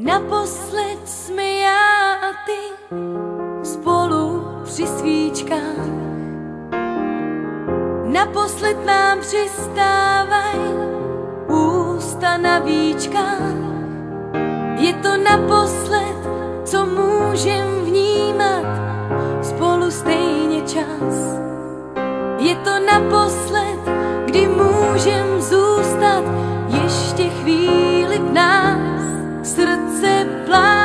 Naposled jsme já a ty spolu při svíčkách. Naposled nám přistávaj ústa na víčkách. Je to naposled, co můžem vnímat spolu stejně čas. Je to naposled, kdy můžem zůstat fly.